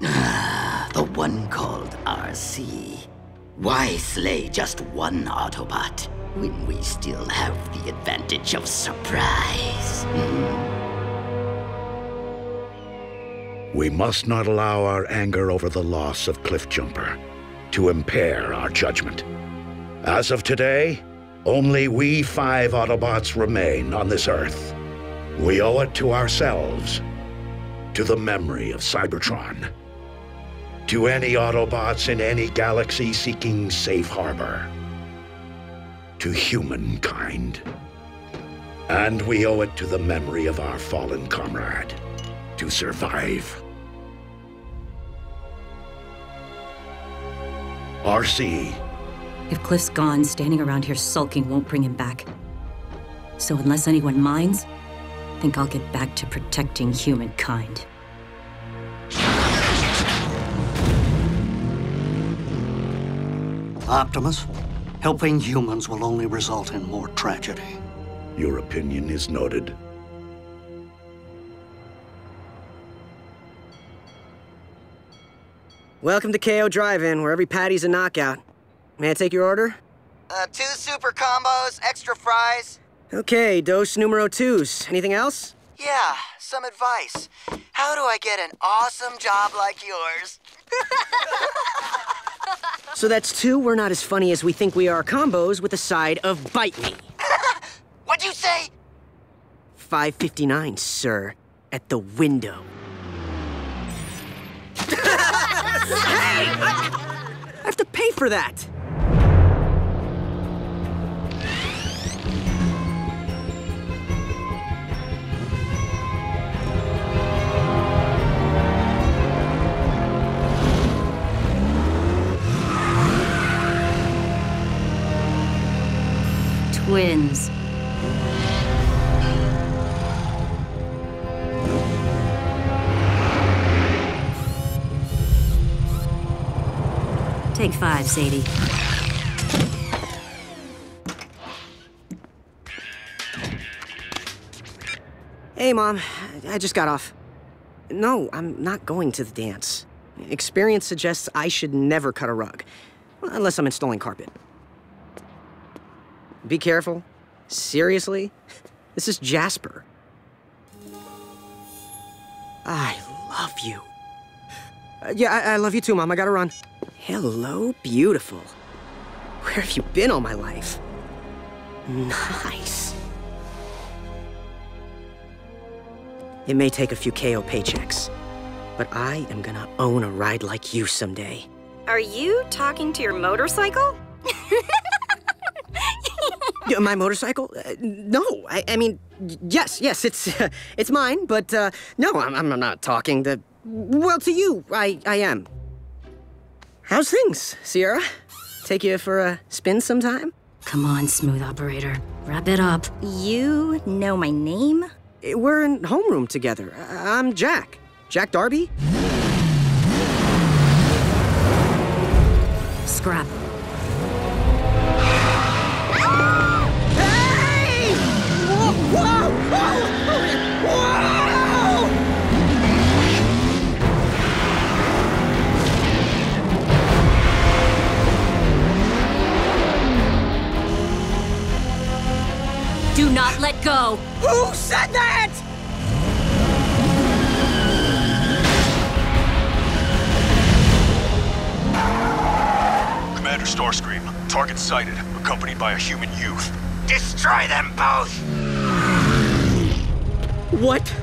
The one called Arcee. Why slay just one Autobot when we still have the advantage of surprise? Hmm. We must not allow our anger over the loss of Cliffjumper to impair our judgment. As of today, only we five Autobots remain on this Earth. We owe it to ourselves, to the memory of Cybertron, to any Autobots in any galaxy seeking safe harbor, to humankind. And we owe it to the memory of our fallen comrade, to survive. Arcee, If Cliff's gone, standing around here sulking won't bring him back. So unless anyone minds, I think I'll get back to protecting humankind. Optimus, helping humans will only result in more tragedy. your opinion is noted. Welcome to KO Drive-In, where every patty's a knockout. May I take your order? Uh, two super combos, extra fries. Okay, dose numero twos. Anything else? Yeah, some advice. How do I get an awesome job like yours? So that's two we're not as funny as we think we are combos with a side of bite me. What'd you say? 559, sir. At the window. hey! I, I have to pay for that! Twins. Take five, Sadie. Hey, Mom. I just got off. No, I'm not going to the dance. Experience suggests I should never cut a rug. Unless I'm installing carpet. Be careful. Seriously? This is Jasper. I love you. Uh, yeah, I, I love you too, Mom. I gotta run. Hello, beautiful. Where have you been all my life? Nice. It may take a few KO paychecks, but I am gonna own a ride like you someday. Are you talking to your motorcycle? My motorcycle? Uh, no, I, I mean, yes, yes, it's uh, it's mine, but uh, no, I'm, I'm not talking to. Well, to you, I, I am. How's things, Sierra? Take you for a spin sometime? Come on, smooth operator. Wrap it up. You know my name? Eh, We're in homeroom together. I'm Jack. Jack Darby? Scrap. Go! Who said that? Commander Starscream, target sighted, accompanied by a human youth. Destroy them both! What